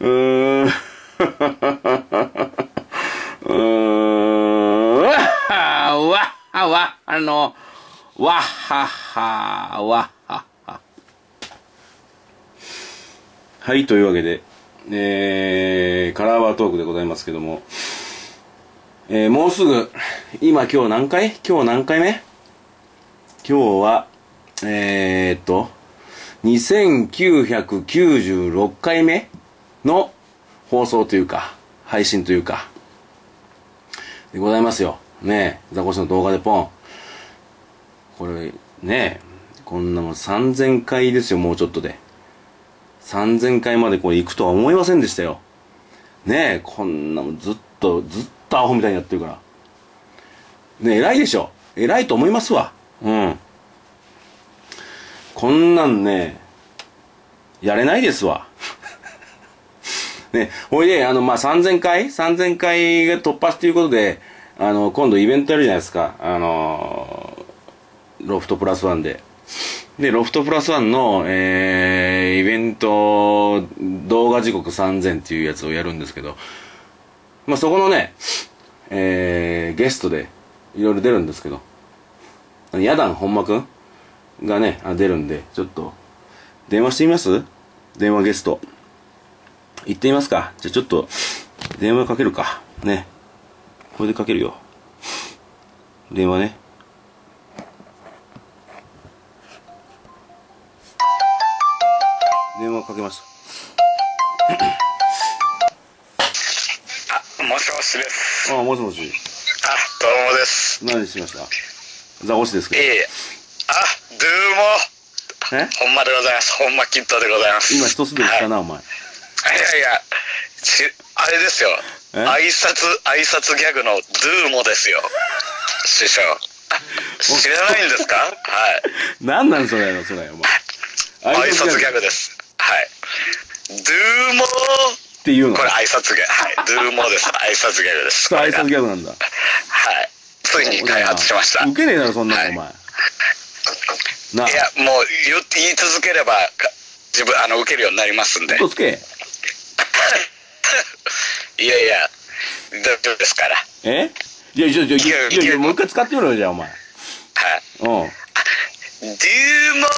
うーん。うーん。わっは、わっは、わっはの、わっはは、わっはは。はい、というわけで、えー、カラーバートークでございますけども、えー、もうすぐ、今今日何回今日何回目今日は、えー、っと、2996回目の放送というか、配信というか、でございますよ。ねえ、ザコシの動画でポン。これ、ねえ、こんなもん3000回ですよ、もうちょっとで。3000回までこれ行くとは思いませんでしたよ。ねえ、こんなもんずっと、ずっとアホみたいにやってるから。ねえ、偉いでしょ。偉いと思いますわ。うん。こんなんね、やれないですわ。ね、ほいで、あの、まあ、3000回 ?3000 回が突破しということで、あの、今度イベントやるじゃないですか。あのロフトプラスワンで。で、ロフトプラスワンの、えー、イベント、動画時刻3000っていうやつをやるんですけど、まあ、そこのね、えー、ゲストで、いろいろ出るんですけど、ヤダン本間くんがね、出るんで、ちょっと、電話してみます？電話ゲスト。行ってみますか。じゃあちょっと、電話かけるか。ね。これでかけるよ。電話ね。電話かけましあ、もしもしです。た。あ、もしもし。あ、どうもです。何しました？ザコシですけど。いえいえ。あ、どうも。え？ほんまでございます。ほんまキットでございます。今一滑りしたはいな、お前。いやいや、ちあれですよ。え？挨拶、挨拶ギャグのドゥーモですよ。師匠。知らないんですか？はい。なんなんそれよ、それ、お前。挨拶ギャグです。はい。ドゥーモっていうの？これ挨拶ギャグ。はい。ドゥーモです。挨拶ギャグです。挨拶ギャグ。なんだ。はい。ついに開発しました。受けねえだろ、そんなの、はいお前。いや、もう言い続ければ、か自分、あの、受けるようになりますんで。嘘つけ。いやいや、大丈夫ですから。え？いや、いや、いや、いいやや、いやもう一回使ってみろよ、じゃあ、お前。はい。うん。ドゥーモー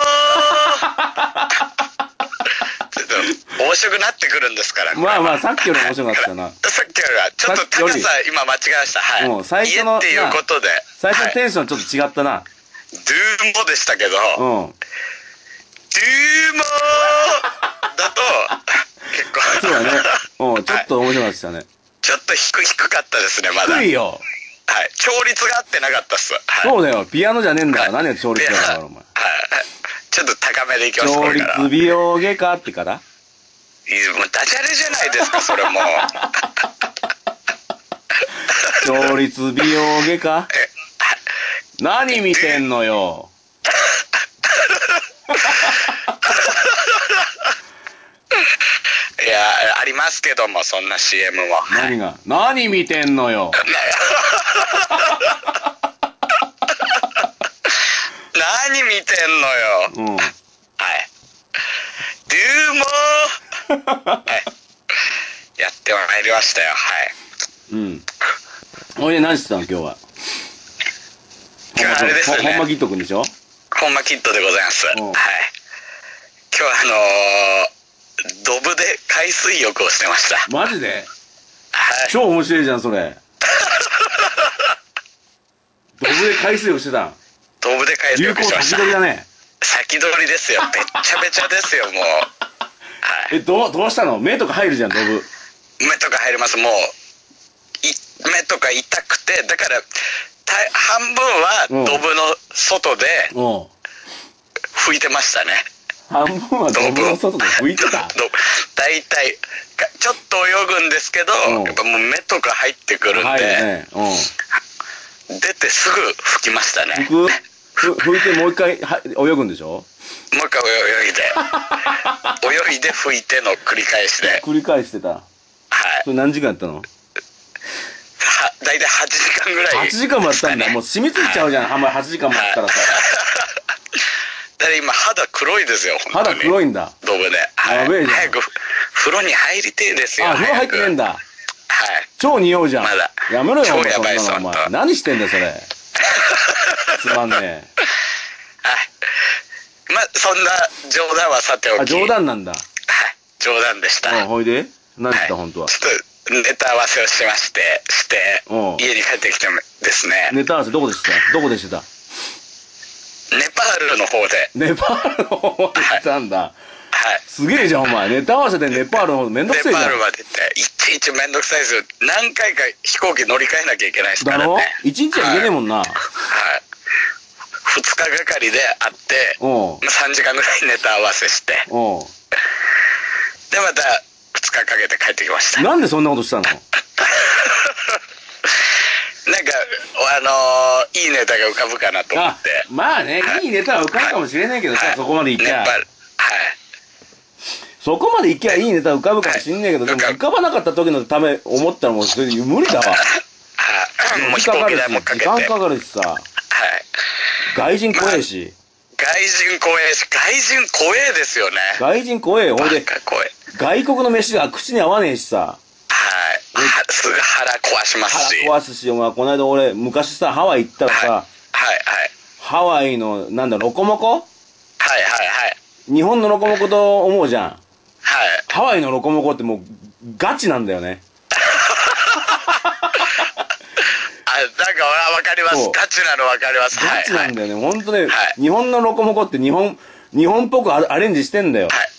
ちょっと、面白くなってくるんですから。まあまあ、さっきより面白かったな。さっきよりは、ちょっと高さ、今間違えました。はい。うん最初の家っていうことで。最初のはいテンションちょっと違ったな。ドゥーモでしたけど、ドゥーうん。モーだと、結構、そうだね。うん、ちょっと面白かったね。ちょっと低低かったですね、まだ。低いよ。はい。調律が合ってなかったっす。はい。そうだよ。ピアノじゃねえんだから。何が調律だから、お前。はい。ちょっと高めでいきます、こ調れから。律美容外科ってから？いやもうダジャレじゃないですか、それもう。調律美容外科？え何見てんのよ。や、ありますけども、そんな CM も。はい何が？何見てんのよ。何見てんのよ。うん。はい。ドゥーモーはい。やってまいりましたよ、はい。うん。おいで何してたの今日は？今日はあれですよねほんまギットくんでしょ？ほんまキットでございます。はい。うん今日はあのー、ドブで海水浴をしてました。マジで？はい。超面白いじゃん、それ。ドブで海水をしてたん？ドブで海水浴しました。先取りだね。先取りですよ。べっちゃべちゃですよ、もう。はい。え、どう、どうしたの？目とか入るじゃん、ドブ。目とか入りますもうい目とか痛くてだからた半分はうんドブの外でうん。拭いてましたね、半分はドブの外で拭いてた？ど大体かちょっと泳ぐんですけど、うんやっぱもう目とか入ってくるんで、入るね。うん。出てすぐ拭きましたねふ拭いてもう一回は泳ぐんでしょ？もう一回泳いで泳いで拭いての繰り返しで繰り返してた。はいそれ何時間やったの？は大体8時間ぐらい ?8 時間もやったんだ。ねもう染みついちゃうじゃん。あんまり8時間もやったらさ。だ今肌黒いですよ肌黒いんだ。ドブで、はい、やべえじゃん早く風呂に入りてえですよ。あ、風呂入ってねえんだ。だ。はい。超匂うじゃん。まだやめろよ、超お前、やばいそんなの、何してんだよ、それ。つまんねはい。まあ、そんな冗談はさておえ。き。あ、冗談なんだ。はい。冗談でした。うん、ほいで何はいした、本当は。ちょっとネタ合わせをしまして、してうん、家に帰ってきてですね、ネタ合わせどこでした？どこでしてた？ネパールの方で、ネパールの方に行ったんだ。はい。すげえじゃん、お前。ネタ合わせでネパールの方めんどくネせえじゃん。パールまで行って、いちいちめんどくさいですよ。何回か飛行機乗り換えなきゃいけないですかだろ？らね。一日は行けねえもんな。はい。二日がかりで会って、うん。3時間ぐらいネタ合わせして、うん。で、また2日かけて帰ってきました。なんでそんなことしたの？なんか、あのーいいネタが浮かぶかなと思あって。、まあね、いいネタは浮かぶかもしれないけどさ、はいそこまで行きゃネパ。ール。はい。そこまで行きゃいいネタ浮かぶかもしんないけど、でも浮かばなかった時のため、思ったらもうそれ無理だわ。時間かかるし。時間はい。かかるしさ、外人怖えし、外人怖えし、外人怖えですよね。外人怖えよ。ほいで。外国の飯が口に合わねえしさ、はい。はすぐ腹壊します腹し。壊すし、お前、この間俺、昔さ、ハワイ行ったらはい。さ、はいはい。ハワイの、なんだ、ロコモコ？はいはいはい。日本のロコモコと思うじゃん。はい。ハワイのロコモコってもう、ガチなんだよね。あ、なんかわかります。ガチなのわかります。ガチなんだよね。ほんとね、はい日本のロコモコって日本、日本っぽくアアレンジしてんだよ。はい。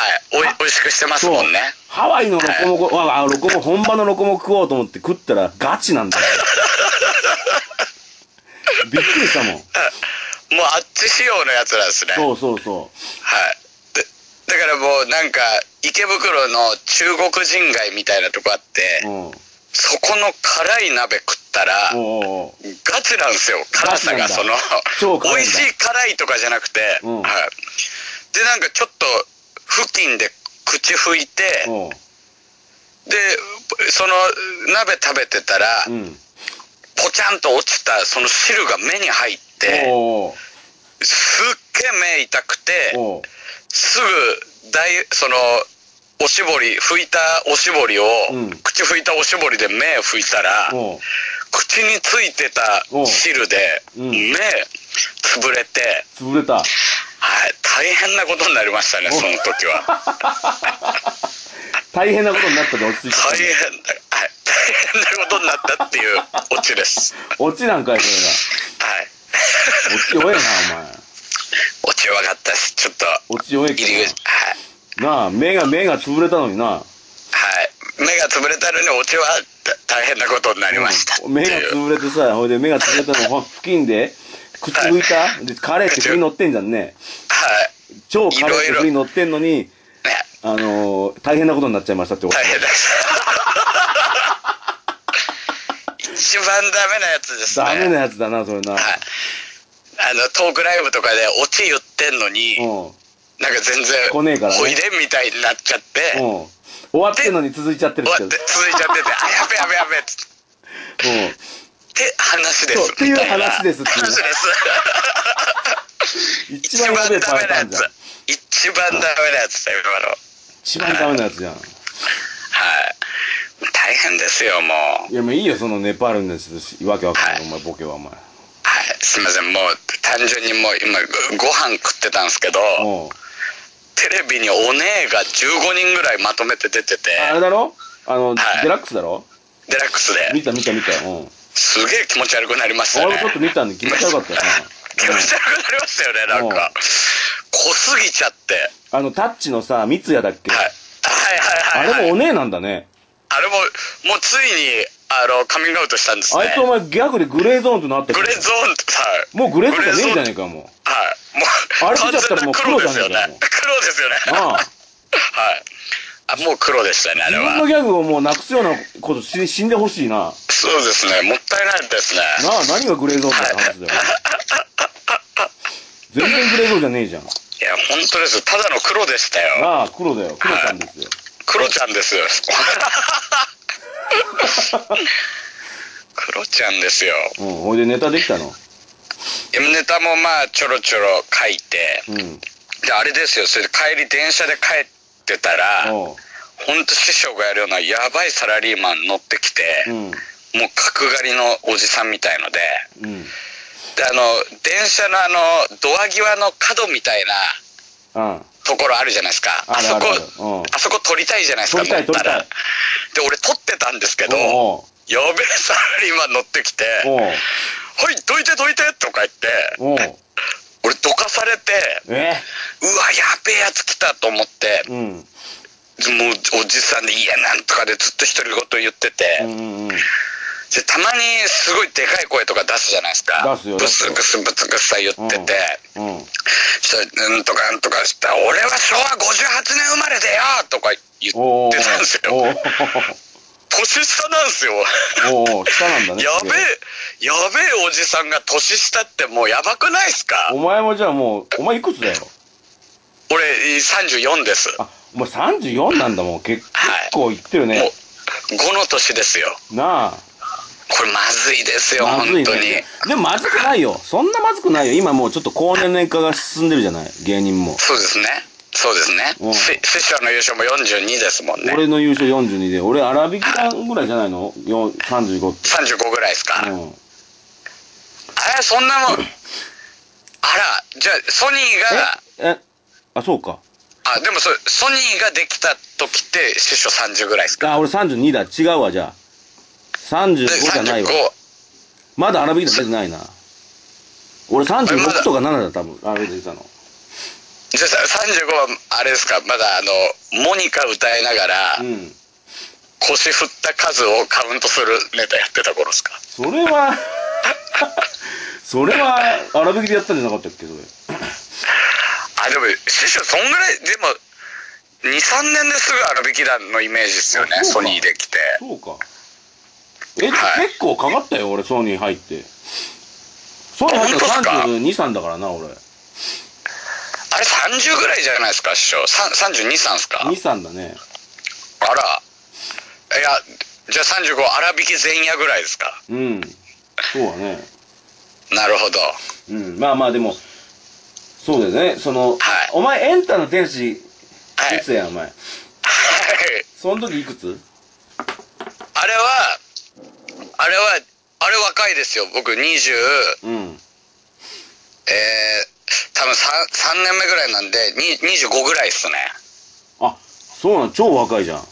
はい。はい。おい、美味しくしてますもんね。ハワイのロコモコ、あ、あロコモ、本場のロコモコ食おうと思って食ったらガチなんだよ。びっくりしたもん。もうあっち仕様のやつなんですね。そうそうそはい。でだからもうなんか、池袋の中国人街みたいなとこあってう。、うん。そこの辛い鍋食ったら、おうおうガチなんですよ。辛さがその 美味しい辛いとかじゃなくて、うんはい。で、なんかちょっと、付近で口拭いて、で、その鍋食べてたら、うん。ポチャンと落ちたその汁が目に入って、すっげえ目痛くて、すぐ大そのおしぼり拭いたおしぼりを、うん。口拭いたおしぼりで目拭いたら口についてた汁でうん。目潰れて、潰れた。はい。大変なことになりましたねお。その時は。大変なことになったで落ち着い大変た。だはい。大変なことになったっていうオチです。落ちなんかい、そはい。れが。落ち弱えな、お前。オチ弱かったですちょっと落ち弱えけ口はい。どな。なあ、目が、目が潰れたのにな。はい。目が潰れたのにオチは大変なことになりました目が潰れてさ、ほいで目が潰れたのほ付近で、口拭いたで、カレーって振り乗ってんじゃんね。はい超カレーって振り乗ってんのに、ねあのー、大変なことになっちゃいましたってこと大変です。一番ダメなやつですね。ダメなやつだな、それな。はい。あの、トークライブとかでオチ言ってんのに、うん。なんか全然、来ねえからねおいでみたいになっちゃって、うん。終わってんのに続いちゃってる終わってって。続いちゃってて、あ、やべやべやべっつって。うん。って話です。っていう話ですっていう話です。一番ダメなやつ。一番ダメなやつだよ、今の。一番ダメなやつじゃん。はい。大変ですよ、もう。いや、もういいよ、そのネパールのやつわけわかんない、お前、ボケは、お前。はい、すみません、もう単純にもう今ごご飯食ってたんですけど、うん。テレビにお姉が15人ぐらいまとめて出てて、あれだろ？あの、はいデラックスだろ？デラックスで、見た見た見た。うん。すげえ気持ち悪くなりましたね。俺もちょっと見たんで気持ち悪かったよな。気持ち悪くなりましたよね、なんか。濃すぎちゃって。あの、タッチのさ、三ツ矢だっけ？はい。はいはいはい、はい。あれもお姉なんだね。あれも、もうついに、あの、カミングアウトしたんですね。あいつお前ギャグでグレーゾーンとなってるグレーゾーンと、はい。もうグレーゾーンじゃねえじゃねええか、もはい。もう、あれ出ちゃったらもう黒じゃねえか完全なもう黒ですよね。う。なあ。はい。あ、もう黒でしたね、あれは自分の。ギャグをもうなくすようなことし死んでほしいな。なそうですね、もったいないですね。あ、何がグレーゾーンって話だよ。全然グレーゾーンじゃねえじゃん。いや、本当です。ただの黒でしたよ。なあ、黒だよ。黒ちゃんですよ。黒ちゃんですよ。黒ちゃんですよ。うん。ほいでネタできたの？ネタもまあ、ちょろちょろ書いて、うん。で、あれですよ、それで帰り電車で帰ってたら、おうほんと師匠がやるようなやばいサラリーマン乗ってきて、うん。もう角刈りのおじさんみたいので、うん。で、あの、電車のあの、ドア際の角みたいなうん。ところあるじゃないですか。あそこあそこ撮りたいじゃないですか、撮りたい乗ったらで、俺撮ってたんですけど、やべえサラリーマン乗ってきて、はい、どいてどいてとか言って、俺どかされて、えうわ、やべえやつ来たと思って、うん。もうおじさんで、いや、なんとかでずっと独り言言ってて、うんうんうん。でたまにすごいでかい声とか出すじゃないですか。ブスブスブツブス言ってて、うん。そしたらなんとかなんとかしたら、俺は昭和58年生まれでよとか言ってたんですよ。年下なんですよ。おうおう下なんだね。やべえ、やべえおじさんが年下ってもうやばくないっすか？お前もじゃあもう、お前いくつだよ？俺34です。あ、お前34なんだもん。結構いってるもうね。5の年ですよ。なこれまずいですよ、あ。まずい本当に。ね。でもまずくないよ。そんなまずくないよ。今もうちょっと高年齢化が進んでるじゃない？芸人も。そうですね。そうですね。うんし師匠の優勝も42ですもんね。俺の優勝42で、俺粗挽き団ぐらいじゃないの？よん ?35 って。35ぐらいですか。うん。あれ、そんなもん。あら、じゃあ、ソニーが、え、あ、そうか。あ、でもそ、ソニーができた時って、師匠30ぐらいですか？あ、俺32だ。違うわ、じゃあ。35で、じゃないわ。35。まだ粗挽き団出てないな。俺まだ36とか7だ、多分。粗挽き出てたの。じゃあ、35は、あれですか、まだあの、モニカ歌いながら、うん。腰振った数をカウントするネタやってた頃ですか？それは、それは、粗挽きでやったんじゃなかったっけ、それ。あ、でも、師匠、そんぐらい、でも、2、3年ですぐ粗引き団のイメージですよねソニーできて。そうか。え、はい結構かかったよ、俺、ソニー入って。ソニー入ったらですか？32、3だからな、俺。あれ30ぐらいじゃないですか、師匠。さん32、3ですか？2、3だね。あら。いや、じゃあ35、粗引き前夜ぐらいですか？うん。そうだね。なるほど。うん。まあまあ、でも、そうだよね。その、はいお前、エンタの天使、いはい。つやん、お前？はい。その時いくつ？あれは、あれは、あれ若いですよ。僕20、うん。えー、多分 3, 3年目ぐらいなんで、に25ぐらいっすね。あ、そうなん、超若いじゃん。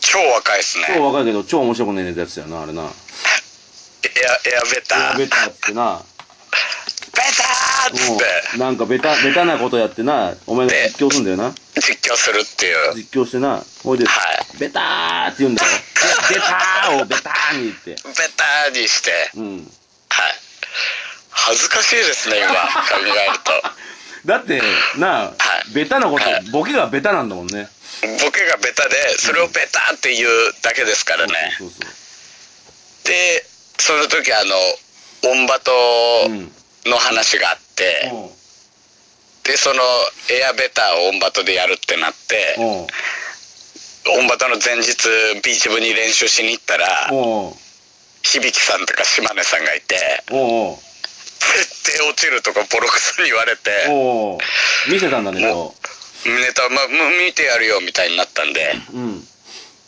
超若いっすね。超若いけど、超面白くねえやつやな、あれな。エア、エアベタ。ベベタっつってな。ターっつってうんなんかベタ、ベタなことやってな、お前が実況すんだよな。実況するっていう。実況してな。ほいで、はいベターって言うんだよ。ベベターをベターに言って。ベターにして。うん。はい。恥ずかしいですね、今、考えると。だって、なあ、ベタなことはい、ボケがベタなんだもんね。ボケがベタで、それをベタって言うだけですからね。そうそうで、その時あの、オンバトそう。うん。の話があって、うん。で、そのエアベタをオンバトでやるってなって、うん。オンバトの前日ビーチ部に練習しに行ったら、おう響さんとか島根さんがいて、おう絶対落ちるとかボロクソに言われて、おう見せたんだね、もネタ、まあ、見てやるよみたいになったんで、と。うん。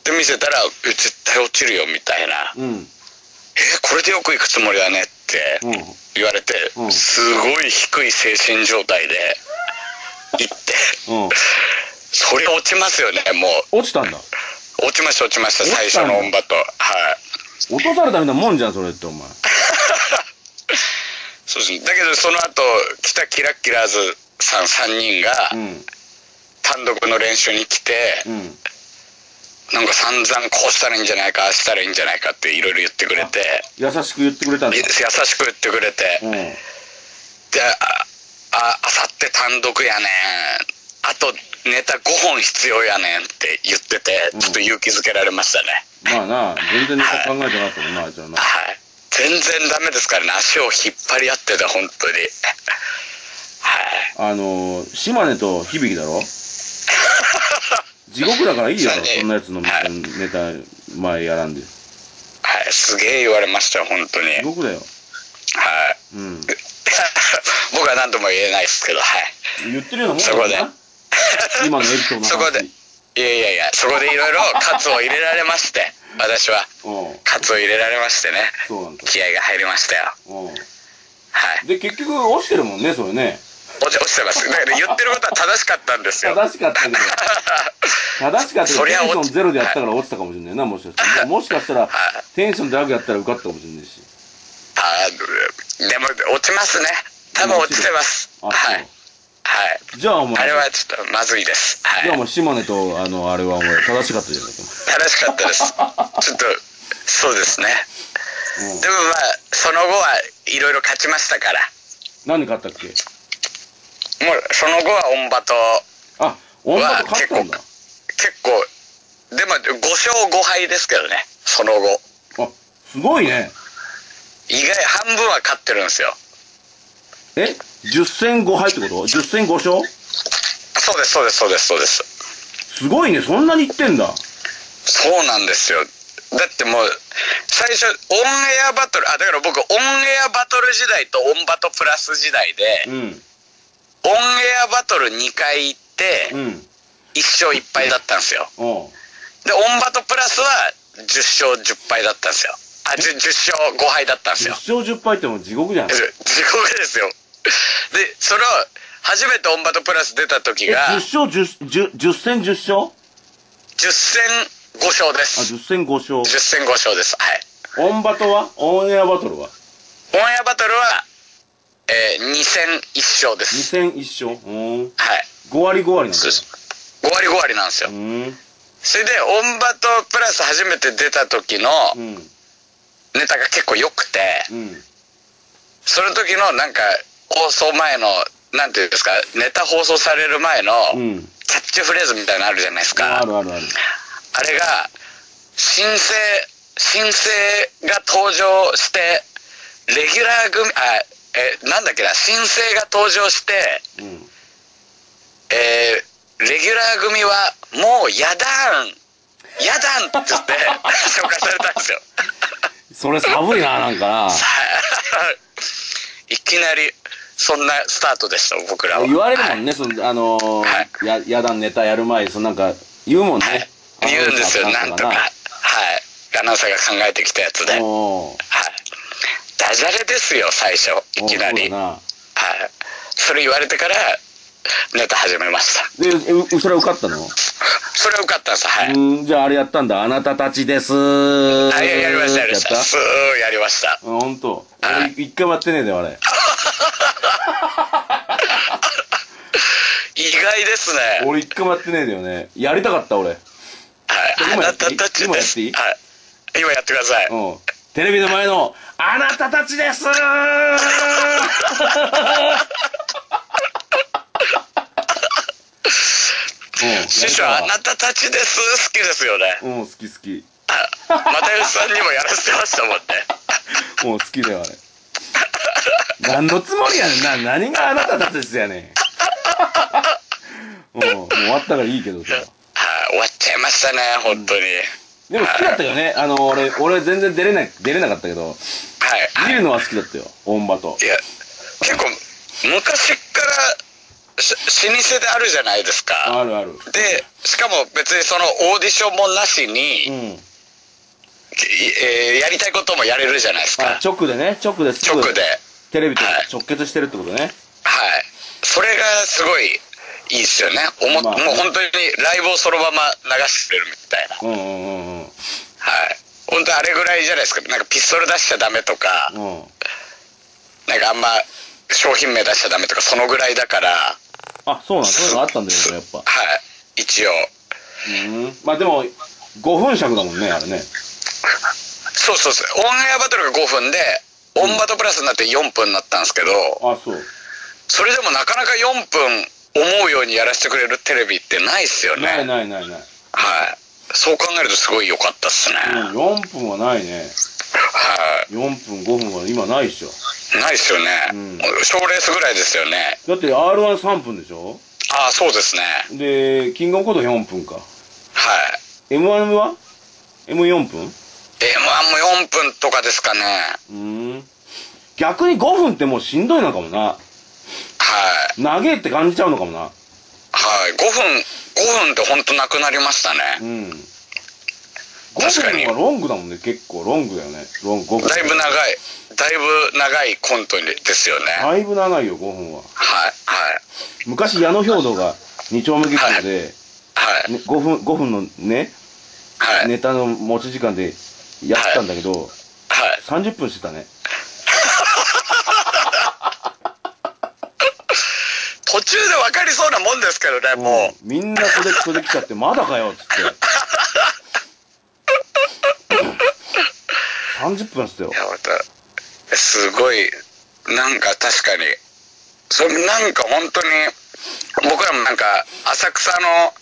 で、見せたら、え絶対落ちるよみたいな、うん。え、これでよく行くつもりだねってうん。言われて、うんすごい低い精神状態で行って、うん。そりゃ落ちますよね、もう。落ちたんだ。落ちました、落ちました、最初のオンバト。はい。落とされたみたいなもんじゃん、それって、お前。そうですね。だけど、その後、北キラッキラーズさん3人がう、ん。単独の練習に来て、うん。なんか散々こうしたらいいんじゃないか、ああしたらいいんじゃないかっていろいろ言ってくれて、優しく言ってくれたんだ。優しく言ってくれて、うん。で、あ、あ、あさって単独やねん。あとネタ5本必要やねんって言ってて、ちょっと勇気づけられましたね。まあな、全然ネタ考えてなかったもんな、あいつらな。はい。全然ダメですからね、足を引っ張り合ってて、本当に。はい。あのー、島根と響だろ？地獄だからいいよ、そんなやつのはいネタ前やらんで。はい、すげえ言われましたよ、本当に。はい。地獄だよ。うん。僕は何とも言えないですけど、はい。言ってるようなもんだそこでな。今のエピソードの話。そこでいやいやいや、そこでいろいろカツを入れられまして、私は。うん。カツを入れられましてね。気合が入りましたよ。うん。はい。で、結局落ちてるもんね、それね。落ち落ちてます。だから言ってることは正しかったんですよ。正しかったけど。正しかったけど、テンションゼロでやったから落ちたかもしれないな、もしかしたら。もしかしたら、テンション高くやったら受かったかもしれないし。あでも、落ちますね。多分落ちてます。あ、はい。はい。じゃあお前、あれはちょっとまずいです。はい。じゃあもう島根と、あの、あれはお前、正しかったじゃないか。正しかったです。ちょっと、そうですね。うんでもまあ、その後はいろいろ勝ちましたから。何勝ったっけ？もう、その後はオンバト、あ、女と勝ったんだ。結構、でも5勝5敗ですけどね、その後。あ、すごいね。意外、半分は勝ってるんですよ。え？?10 戦5敗ってこと ?10 戦5勝？そうです、そうです、そうです、そうです。すごいね、そんなにいってんだ。そうなんですよ。だってもう、最初、オンエアバトル、あ、だから僕、オンエアバトル時代とオンバトプラス時代で、うん。オンエアバトル2回行って、うん。1勝1敗だったんですよ。で、オンバトプラスは10勝10敗だったんですよ。あ、10, 10勝5敗だったんです10よ。勝10敗ってもう地獄じゃん。え、地獄ですよ。で、それを、初めてオンバトプラス出た時10が、勝 10, 10, 10戦10勝？10戦5勝であ、す。10戦5勝。10戦5勝です。はい。オンバトは？オンエアバトルは？オンエアバトルは、えー、2戦1勝で ?2 す。戦1勝。うん。はい。5割5割なん。です。5割5割なんですよ。うん。それで、オンバトプラス初めて出た時のうん。ネタが結構良くて、うん。その時のなんか、放送前の、なんていうんですか、ネタ放送される前の、うん。キャッチフレーズみたいなのあるじゃないですか。あるあるある。あれが、新生、新生が登場して、レギュラー組、あ、え、なんだっけな、新生が登場して、うん。えー、レギュラー組は、もうやだん、やだんって言って、紹介されたんですよ。それ寒いな、なんかな。いきなり、そんなスタートでした、僕らは。言われるもんね、その、あのはー、や、やだネタやる前に、そのなんか、言うもんはいね。。言うんですよ、なんとか。はい。アナウンサーが考えてきたやつで。はい。ダジャレですよ、最初。いきなり。はい。それ言われてから、ネタ始めました。で、う、それ受かったの？それは受かったんです、はい。うん、じゃああれやったんだ。あなたたちですあ、ややりました、やりました。すーやりました。たうんほんと。一回もやってねえで、あれ。意外ですね。俺一回もやってねえだよね。やりたかった、俺。はい。今やっていい？今やっていい？はい。今やってください。うん。テレビの前の、あなたたちです うん。師匠、あなたたちです。好きですよね。うん、好き好き。あ又吉さんにもやらせてましたもんね。もう好きだよ、あれ。何のつもりやねんな。何があなたたちですやねん。うん、もう終わったからいいけどさ。はい。終わっちゃいましたね、本当に。でも好きだったよね。あの、俺、俺全然出れない、出れなかったけど、はい。見るのは好きだったよ。オンバト。いや、結構、昔から、し老舗であるじゃないですか。あるある。で、しかも別にそのオーディションもなしに、うん。えーやりたいこともやれるじゃないですあか。、直でね、直ですぐ直で。はい。テレビと直結してるってことね。それがすごいいいっすよね。おもまあもう本当にライブをそのまま流してくれるみたいな。うんうんうんはい。本当あれぐらいじゃないですか。なんかピストル出しちゃダメとか、うん。うん。なんかあんま商品名出しちゃダメとか、そのぐらいだから、あ、そうなんそういうのあったんだよ、これやっぱ。はい。一応。うん。まあでも、5分尺だもんね、あれね。そうそうそう。オンエアバトルが5分で、オンバトプラスになって4分になったんですけど、あ、そう。それでもなかなか4分思うようにやらせてくれるテレビってないっすよね。ないないないない。はい。そう考えるとすごい良かったっすね。うん、4分はないね。は4分、5分は今ないっしょ。い。ないっすよね。うん賞レースぐらいですよね。だって R13 分でしょ？ああ、そうですね。で、キングオブコント4分か。はい。M1 は ?M4 分？M1 も4分とかですかね。うーん。逆に5分ってもうしんどいのかもな。はい。長えって感じちゃうのかもな。はい。はい。5分、5分って本当なくなりましたうね。ん。確かに5分はロングだもんね、結構ロングだよね。ロング5分。だいぶ長い、だいぶ長いコントですよね。はい、だいぶ長いよ、5分は。はい、昔、矢野兵道が2丁目劇場で、はい、ね、5分、5分のね、はい、ネタの持ち時間でやってたんだけど、はい。30分してたね。中で分かりそうなもんですけどね、もう。うんみんな袖袖来ちゃって、まだかよっつって。30分っつったよい。や、また、すごい、なんか確かに、それなんか本当に、僕らもなんか、浅草の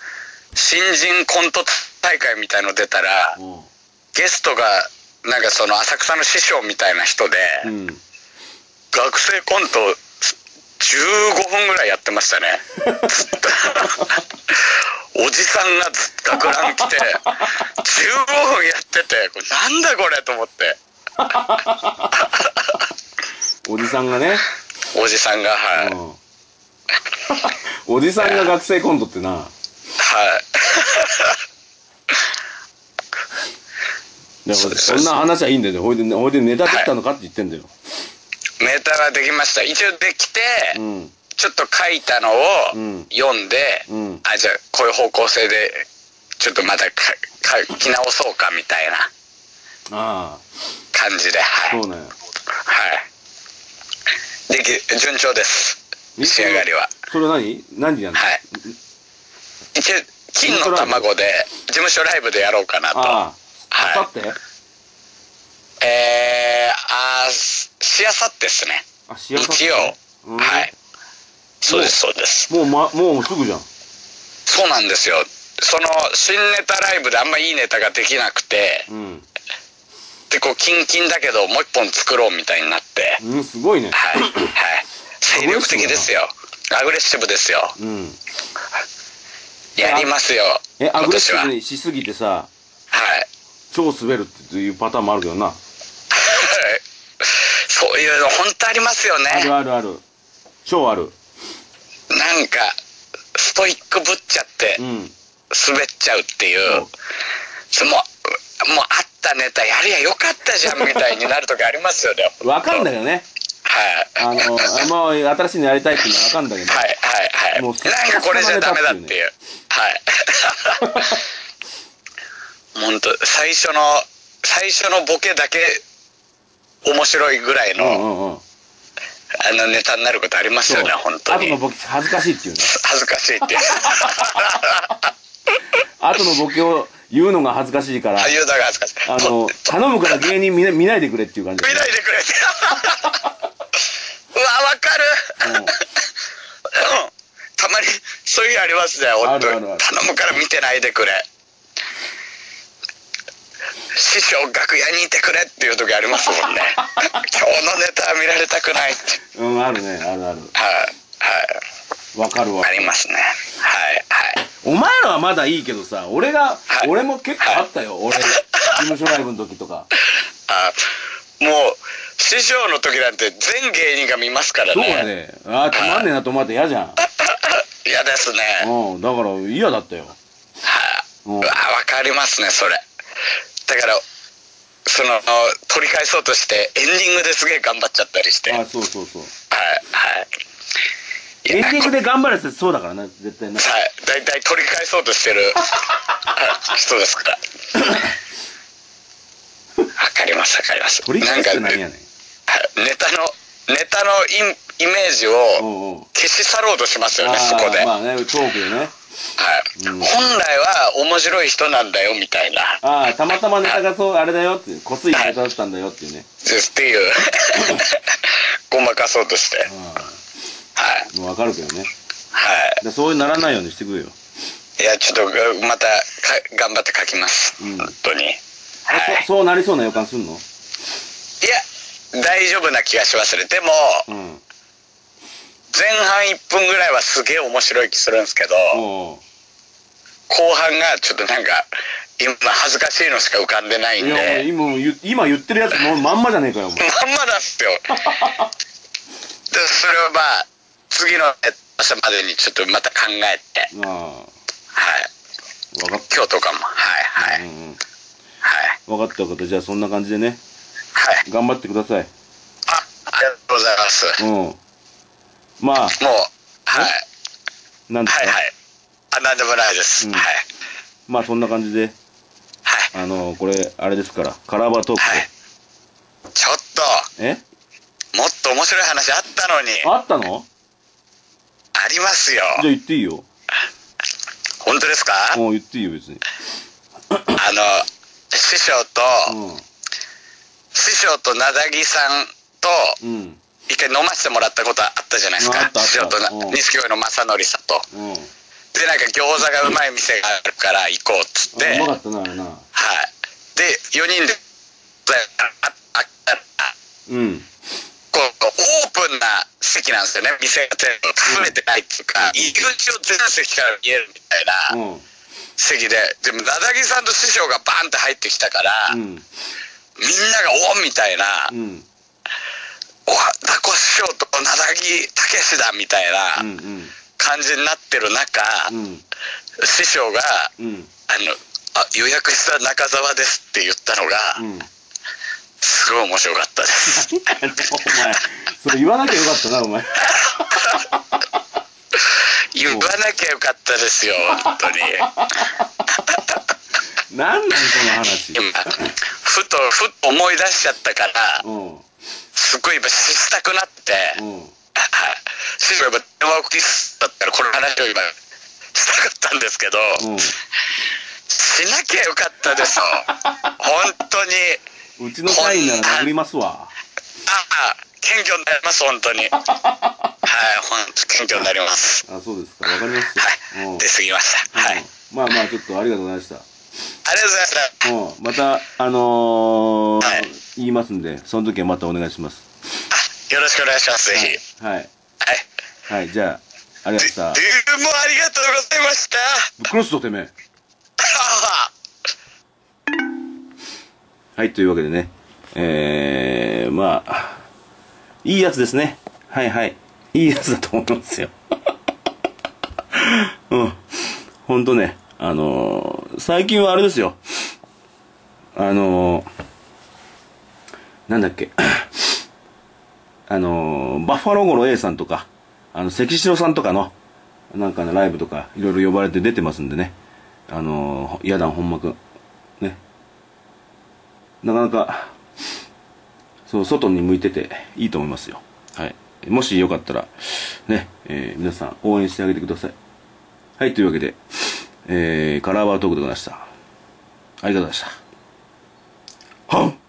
新人コント大会みたいの出たら、うゲストが、なんかその浅草の師匠みたいな人で、ん。うん。学生コント15分ぐらいやってましたね。ずっとおじさんがずっと学ラン来て、15分やってて、これなんだこれと思って。おじさんがね、おじさんが、はい。おじさんが学生コントってな。だからそんな話はいいんだよ。ほいで、ほいでネタできたのかって言ってんだよ。ネタができました。一応できて、うん。ちょっと書いたのをうん読んで、うんあ、じゃあこういう方向性で、ちょっとまたか書き直そうかみたいな感じで、はい。そうね。はい。でき、順調です。仕上がりは。それ何？何時やんのはい。一応、金の卵で、事務所ライブでやろうかなと。あさってえー、あーししあさってですね。あ、しあさって？日曜。うんはい。そうです、そうです。もう、ま、もうすぐじゃん。そうなんですよ。その、新ネタライブであんまいいネタができなくて、うん。で、こう、キンキンだけど、もう一本作ろうみたいになって、うん、すごいね。はい。はい。精力的ですよ。アグレッシブですよ。うん。やりますよ。え、ア今グレッシ。ブにしすぎてさ、超滑るっていうパターンもあるけどな。そういうの本当ありますよあるね。あるある。超ある。なんか、ストイックぶっちゃってう、ん。滑っちゃうっていう。そのもう、もうあったネタやりゃよかったじゃんみたいになる時ありますよね。わかんだけどね。はい。あの、あもう新しいのやりたいっていうのはわかんだけど。はいはいはい。もうなんかこれじゃダメだっていう。はい。本当最初の、最初のボケだけ面白いぐらいの、うんうんうん。あのネタになることありますよね、本当に。後のボケ恥ずかしいっていうね。恥ずかしいっていう。後のボケを言うのが恥ずかしいからあ、言うのが恥ずかしい。あの、頼むから芸人見な見ないでくれっていう感じ。見ないでくれって。うわ、わかる。うんたまにそういうのありますね、本当に頼むから見てないでくれ。師匠楽屋にいてくれっていう時ありますもんね。今日のネタは見られたくないって。うん、あるね、あるある。はい、はい。わかるわあ。りますね。はい、はい。お前らはまだいいけどさ、俺が、はい俺も結構あったよ、俺。事務所ライブの時とか。あもう、師匠の時なんて全芸人が見ますからそうやね。で。ああ、つまんねえなと思って嫌じゃん。嫌ですね。うん、だから嫌だったよ。はい、うんわかりますねそれだからその取り返そうとしてエンディングですげえ頑張っちゃったりしてはいあそうそうそう。はいいやエンディングで頑張るやつそうだからな、絶対な。はい大体取り返そうとしてる はい人ですからわかりますわかります取り返すって何やねん。はいネタのネタのインイメージうを。消し去ろうとしますよねあそこで、ーまあね、トークでね。はいうん本来は面白い人なんだよみたいな。ああ、たまたまネタがそう、あれだよってこすいネタだったんだよっていうね。ですっていう。ごまかそうとして。はい。あもうわかるけどね。はい。でそういうならないようにしてくれよ。いやちょっとがまたか頑張って書きます、うん。本当に。あはい。そそうなりそうな予感すんの？いや大丈夫な気がしますね。でもうん。前半1分ぐらいはすげえ面白い気するんですけど後半がちょっとなんか今恥ずかしいのしか浮かんでないんいや、で今言今言ってるやつもうまんまじゃねえかよ。まんまなんすよ。でそれはまあ次のネ明日までにちょっとまた考えて、ああ。はい。分かっ今日とかも、はい、はい、うんうんはい。分かった分かった。じゃあそんな感じでね。はい。頑張ってください。あ、ありがとうございます。うん。まあ。もう、はい。なんですか、はいはい。あ、なんでもないです。うん。はい。まあそんな感じで。はい。あのこれあれですからカラーバートークで、はい。ちょっえ？と、もっと面白い話あったのに、あったの？ありますよ。じゃあ言っていいよ。本当ですか？あもう言っていいよ別に。の、師匠と、師匠となだぎさんと、うん。うん一回飲ませてもらったことあったじゃないですか。師匠と錦鯉の正則さんと。うんで、なんか餃子がうまい店があるから行こうっつって、うまかったなあれな。で、4人で、あうん。こう、オープンな席なんですよね。店が全部。隠れてないっていうか、入り口を全席から見えるみたいなうん。席で、でも、なだぎさんと師匠がバンって入ってきたから、うん。みんながおんみたいな、うん。おザコ師匠となだぎたけしだみたいうんなうん感じになってる中、うん。師匠が、うん。あの、あ予約した中澤ですって言ったのが、うん。すごい面白かったです。お前それ言わなきゃよかったなお前。言わなきゃよかったですよ、本当に。なんなんその話。今、ふと、ふと思い出しちゃったから、うん。すごい今、したくなって、うん師匠が電話を切ったったら、この話を今、したかったんですけど、うんしなきゃよかったですよ。本当に。うちの社員なら殴りますわああ、謙虚になります、本当に。はい、本当謙虚になります。あそうですかわかりましたはい。出過ぎました。はい。まあまあちょっとありがとうございましたがとうございました。うんまたあのーはい言いますんでその時はまたお願いしますあよろしくお願いします、ぜひ。はいはい。はいじゃあありがとうございましたドゥーもありがとうございました。ぶっ殺すぞてめえはい、というわけでね、えー、まあ、いいやつですね。はいはい。いいやつだと思いますよ。うん。ほんとね、あのー最近はあれですよ。あのーなんだっけ。あのーバッファローゴの A さんとか、あの、関城さんとかの、なんかね、ライブとか、いろいろ呼ばれて出てますんでね。あのー、ヤダン本間くん。ね。なかなか、そう、外に向いてていいと思いますよ。はい。もしよかったら、ね、えー皆さん応援してあげてください。はい、というわけで、えー、カラーバートークでございました。ありがとうございました。はん